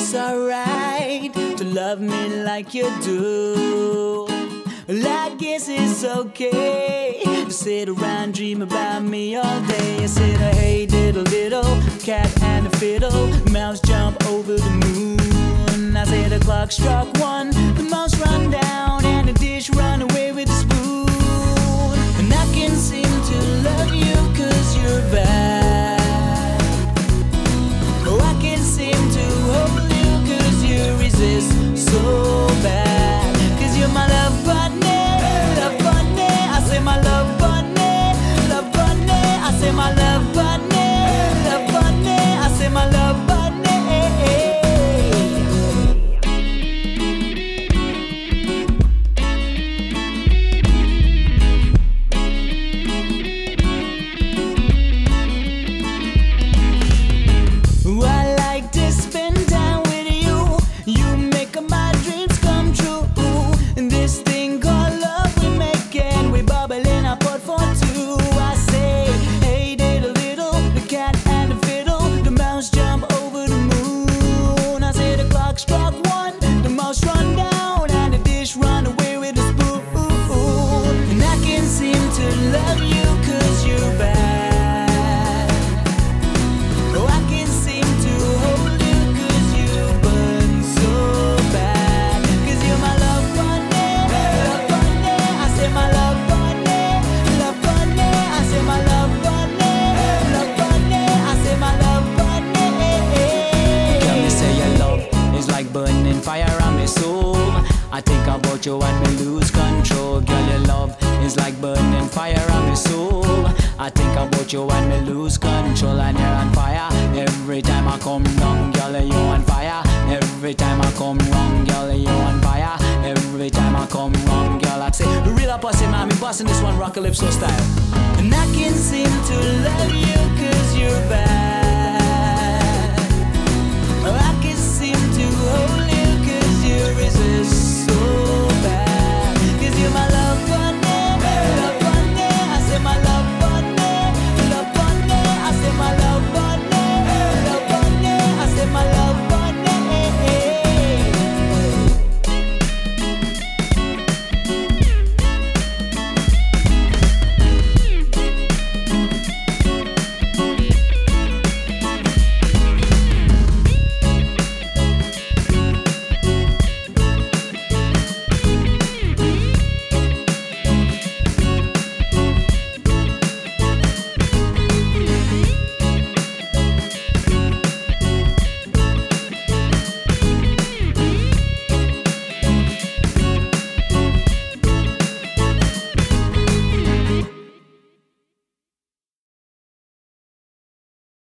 it's alright to love me like you do. I guess it's okay to sit around dream about me all day. I said, I hey, little little cat and a fiddle, mouse jump over the moon. I said the clock struck one, the mouse run down, Ooh, I think about you and me lose control. Girl, your love is like burning fire on me soul. I think about you and me lose control. And you're on fire every time I come round, girl. You on fire every time I come round, girl. You on fire every time I come round, girl. I say, real up, pussy, man, me busting this one, rockalypso style. And I can't seem to love you 'cause you're bad.